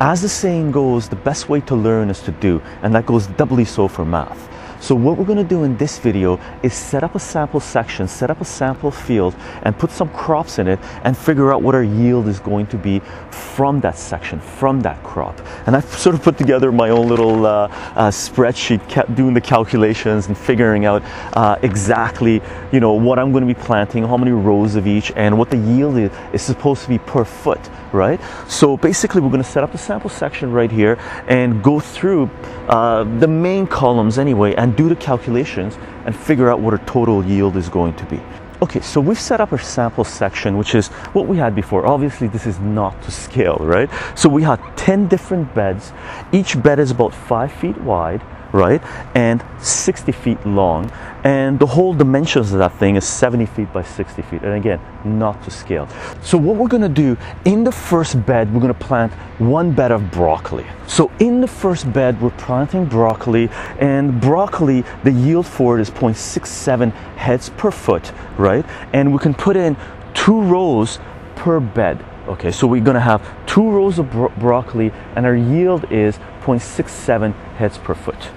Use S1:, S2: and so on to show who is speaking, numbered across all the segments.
S1: as the saying goes, the best way to learn is to do, and that goes doubly so for math. So what we're going to do in this video is set up a sample section, set up a sample field and put some crops in it and figure out what our yield is going to be from that section, from that crop. And I've sort of put together my own little uh, uh, spreadsheet, kept doing the calculations and figuring out uh, exactly, you know, what I'm going to be planting, how many rows of each and what the yield is, is supposed to be per foot, right? So basically we're going to set up the sample section right here and go through uh, the main columns anyway and do the calculations and figure out what our total yield is going to be. Okay, so we've set up our sample section, which is what we had before. Obviously, this is not to scale, right? So we had 10 different beds. Each bed is about five feet wide right? And 60 feet long. And the whole dimensions of that thing is 70 feet by 60 feet. And again, not to scale. So what we're gonna do, in the first bed, we're gonna plant one bed of broccoli. So in the first bed, we're planting broccoli and broccoli, the yield for it is 0.67 heads per foot, right? And we can put in two rows per bed. Okay, so we're gonna have two rows of bro broccoli and our yield is 0.67 heads per foot.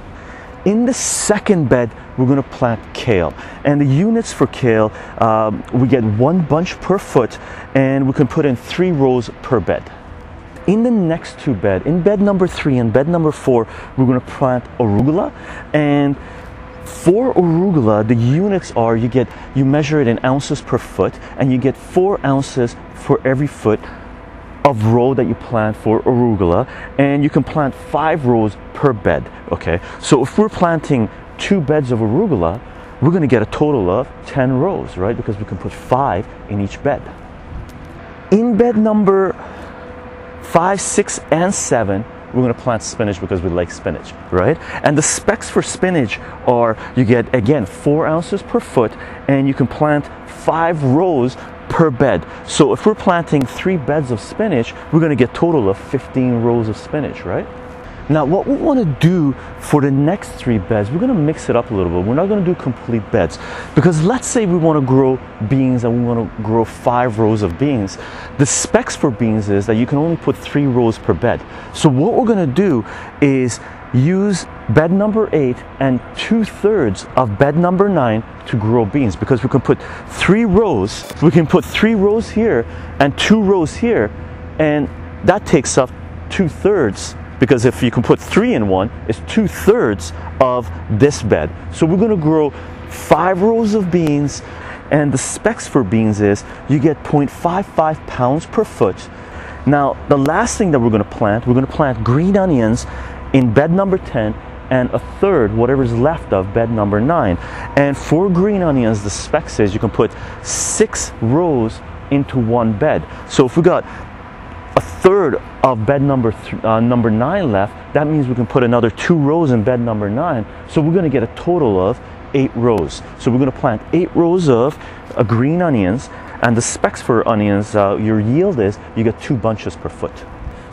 S1: In the second bed, we're going to plant kale. And the units for kale, um, we get one bunch per foot and we can put in three rows per bed. In the next two bed, in bed number three and bed number four, we're going to plant arugula. And for arugula, the units are you get you measure it in ounces per foot, and you get four ounces for every foot of row that you plant for arugula and you can plant five rows per bed okay? So if we're planting two beds of arugula we're going to get a total of 10 rows right? Because we can put five in each bed. In bed number five six and seven we're going to plant spinach because we like spinach, right? And the specs for spinach are you get again four ounces per foot, and you can plant five rows per bed. So if we're planting three beds of spinach, we're going to get total of 15 rows of spinach, right? Now what we want to do for the next three beds, we're going to mix it up a little bit. We're not going to do complete beds because let's say we want to grow beans and we want to grow five rows of beans. The specs for beans is that you can only put three rows per bed. So what we're going to do is use bed number eight and two thirds of bed number nine to grow beans because we can put three rows, we can put three rows here and two rows here, and that takes up two thirds because if you can put three in one, it's two thirds of this bed. So we're gonna grow five rows of beans, and the specs for beans is you get 0.55 pounds per foot. Now, the last thing that we're gonna plant, we're gonna plant green onions in bed number 10 and a third, whatever's left of bed number nine. And for green onions, the spec says you can put six rows into one bed. So if we got a third of bed number uh, number nine left, that means we can put another two rows in bed number nine. So we're going to get a total of eight rows. So we're going to plant eight rows of uh, green onions, and the specs for onions, uh, your yield is you get two bunches per foot.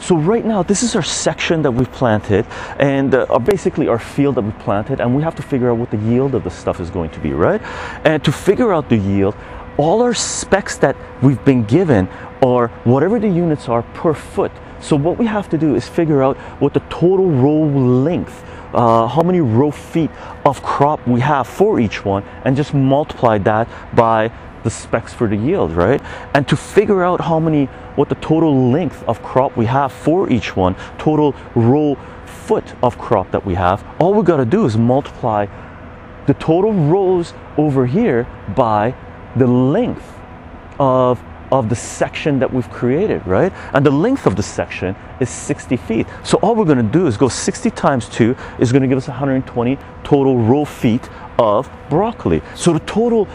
S1: So right now, this is our section that we've planted and uh, basically our field that we planted and we have to figure out what the yield of the stuff is going to be, right? And to figure out the yield, all our specs that we've been given are whatever the units are per foot. So what we have to do is figure out what the total row length uh, how many row feet of crop we have for each one and just multiply that by the specs for the yield, right? And to figure out how many, what the total length of crop we have for each one, total row foot of crop that we have, all we gotta do is multiply the total rows over here by the length of of the section that we've created, right? And the length of the section is 60 feet. So all we're gonna do is go 60 times two is gonna give us 120 total row feet of broccoli. So the total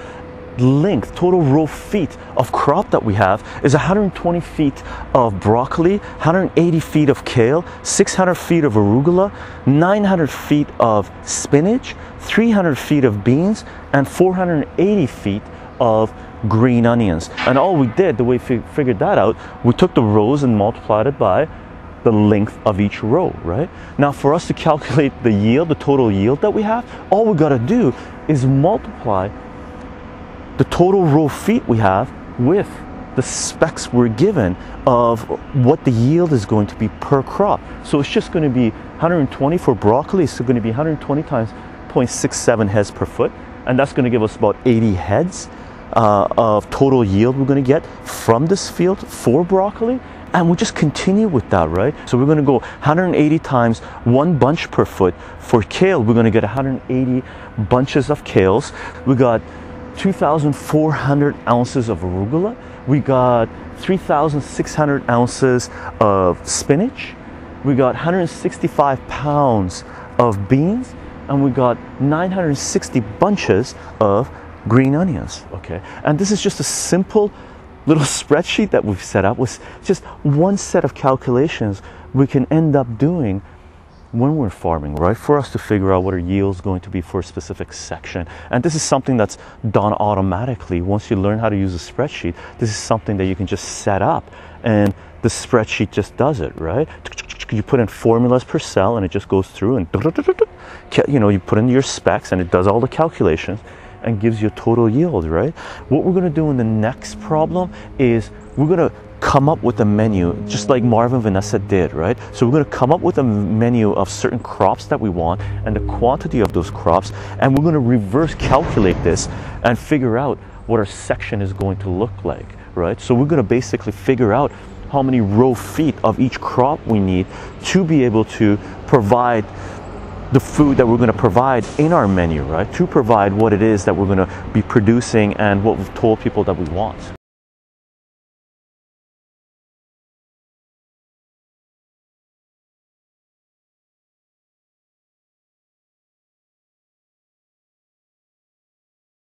S1: length, total row feet of crop that we have is 120 feet of broccoli, 180 feet of kale, 600 feet of arugula, 900 feet of spinach, 300 feet of beans, and 480 feet of green onions. And all we did, the way we figured that out, we took the rows and multiplied it by the length of each row, right? Now for us to calculate the yield, the total yield that we have, all we gotta do is multiply the total row feet we have with the specs we're given of what the yield is going to be per crop. So it's just going to be 120 for broccoli, it's going to be 120 times 0.67 heads per foot, and that's going to give us about 80 heads uh, of total yield we're going to get from this field for broccoli and we'll just continue with that, right? So we're gonna go 180 times one bunch per foot. For kale, we're gonna get 180 bunches of kales. We got 2,400 ounces of arugula. We got 3,600 ounces of spinach. We got 165 pounds of beans. And we got 960 bunches of green onions, okay? And this is just a simple little spreadsheet that we've set up with just one set of calculations we can end up doing when we're farming, right? For us to figure out what our yield is going to be for a specific section. And this is something that's done automatically. Once you learn how to use a spreadsheet, this is something that you can just set up and the spreadsheet just does it, right? You put in formulas per cell and it just goes through and you know, you put in your specs and it does all the calculations and gives you a total yield, right? What we're gonna do in the next problem is we're gonna come up with a menu, just like Marvin Vanessa did, right? So we're going to come up with a menu of certain crops that we want and the quantity of those crops, and we're going to reverse calculate this and figure out what our section is going to look like, right? So we're going to basically figure out how many row feet of each crop we need to be able to provide the food that we're going to provide in our menu, right? To provide what it is that we're going to be producing and what we've told people that we want.